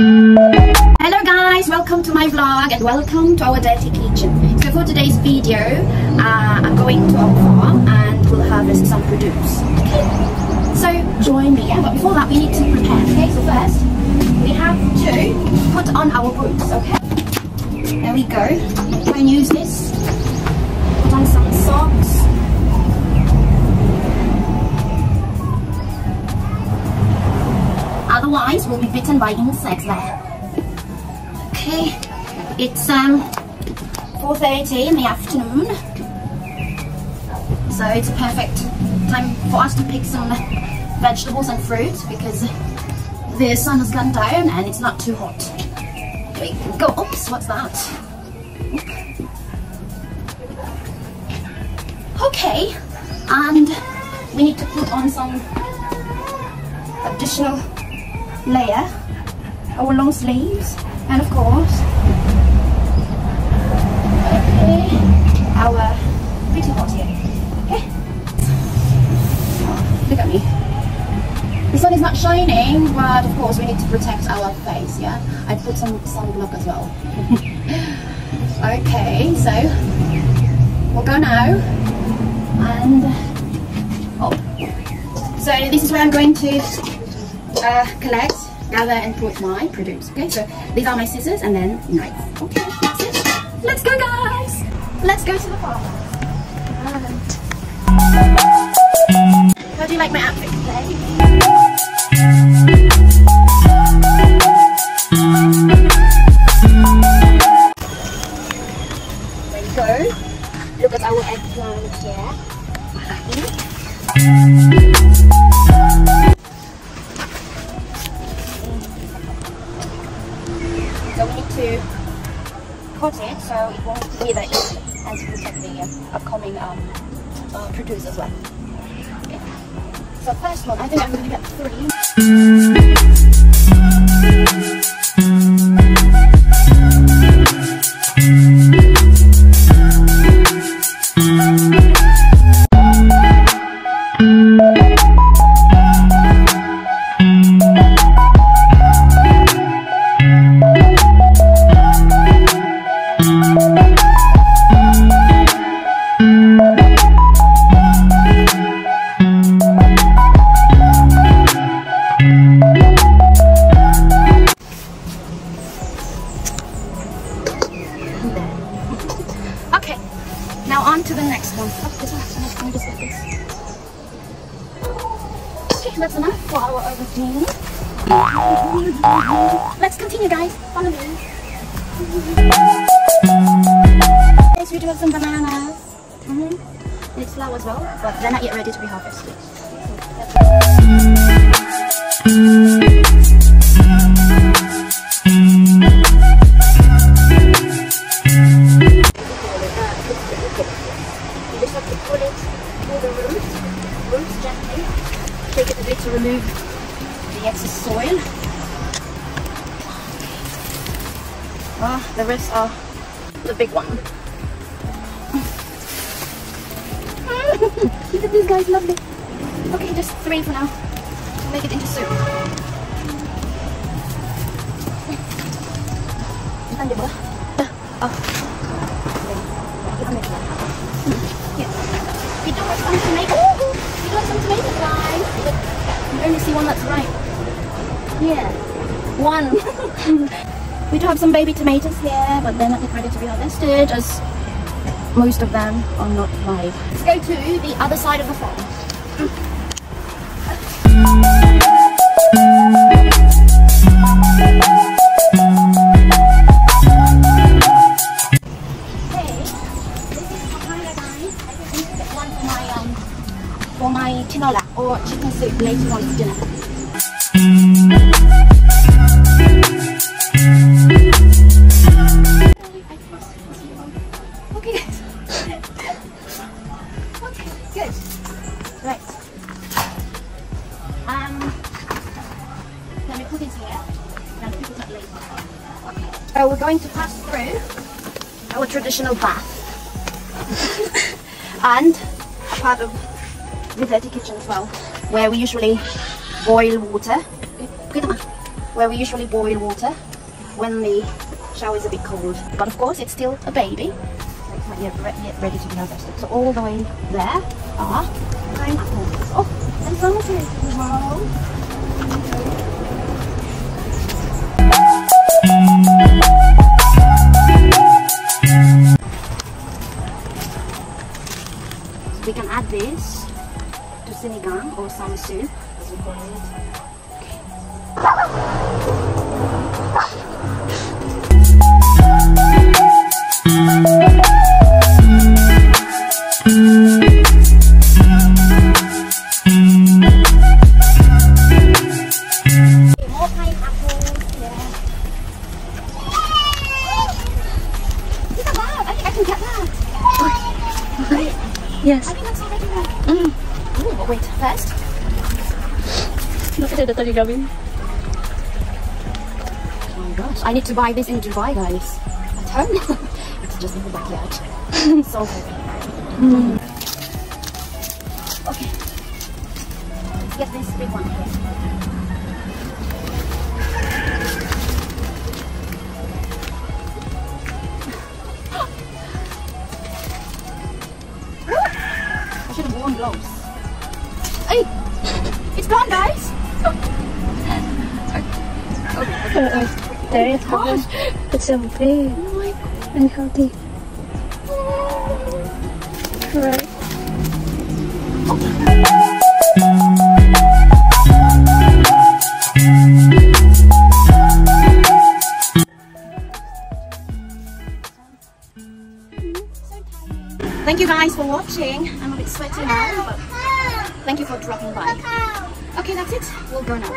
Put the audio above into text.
Hello guys, welcome to my vlog and welcome to our dirty kitchen. So for today's video, uh, I'm going to our farm and we'll harvest some produce. Okay, so join me. Yeah? But before that, we need to prepare. Okay, so first we have to put on our boots. Okay, there we go. Try and use this. Put on some socks. Otherwise, we'll be bitten by insects there. Okay, it's um 4.30 in the afternoon. So it's a perfect time for us to pick some vegetables and fruit because the sun has gone down and it's not too hot. We go. Oops, what's that? Okay, and we need to put on some additional layer, our long sleeves, and of course, okay, our pretty hot here. Okay, look at me. The sun is not shining, but of course we need to protect our face. Yeah, I put some sunblock as well. okay, so we'll go now, and oh, so this is where I'm going to uh, collect, gather and put my produce. Okay, so these are my scissors and then knife. Okay, that's it. Let's go guys! Let's go to the farm. How do you like my outfit today? There you go. Look at our eggplant here. Need to cut it so it won't wither it and to protect the upcoming um, uh, produce as well. Okay. So first one, I think I'm going to get three. Let's continue, guys. Follow me. Yes, we do have some bananas. Mm -hmm. It's slow as well, but they're not yet ready to be harvested. You just have to pull it through the roots, roots gently. Take it a bit to remove the excess soil. Ah, the rest are the big one. Look at these guys, lovely. Okay, just three for now. Make it into soup. Oh. Yeah. We do have some only see one that's ripe. Yeah. One. we do have some baby tomatoes here, but they're not ready to be harvested as most of them are not ripe. Let's go to the other side of the farm. So we're going to pass through our traditional bath. and part of the dirty kitchen as well, where we usually boil water. Where we usually boil water when the shower is a bit cold. But of course, it's still a baby. It's not yet, re- yet ready to be. So all the way there are pineapples. Oh, and it. Wow. This to sinigang or some soup, as we call it. More Wait, first. Look at it, the gawin. Oh my gosh, I need to buy this in Dubai, guys. At home? it's just in the backyard. so heavy. Okay. Let's get this big one here. I should have worn gloves. Hey! It's gone, guys! There it oh goes. It's so big Oh and healthy. Right. Thank you guys for watching. I'm a bit sweaty now, but Thank you for dropping by. Okay, that's it. We'll go now.